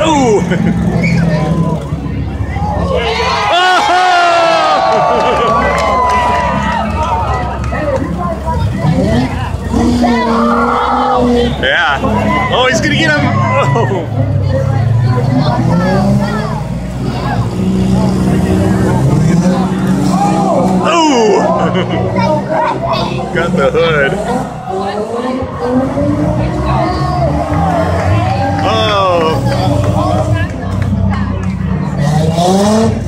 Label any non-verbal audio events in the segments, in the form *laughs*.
Ooh! oh! *laughs* yeah. Oh, he's gonna get him. Oh! oh! *laughs* Got the hood.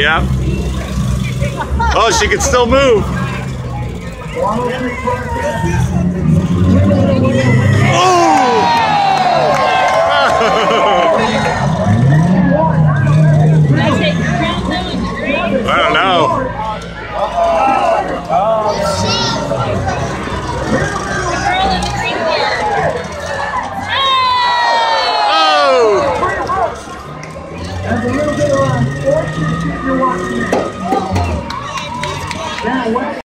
Yeah. Oh, she can still move.